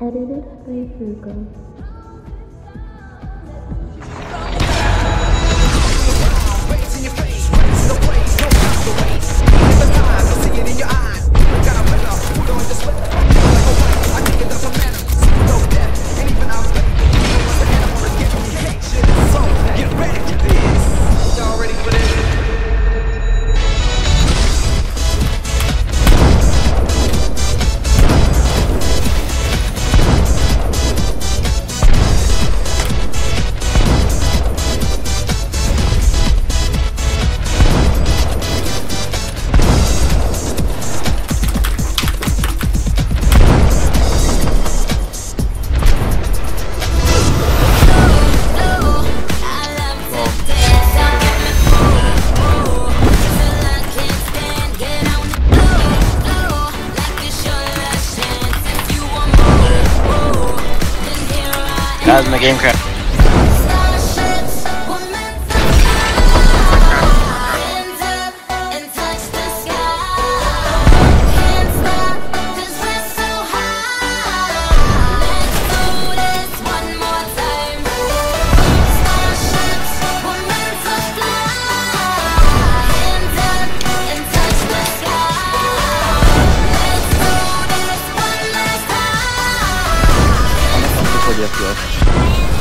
Edited by Fugo. That was my game crash. ali aqui, ó.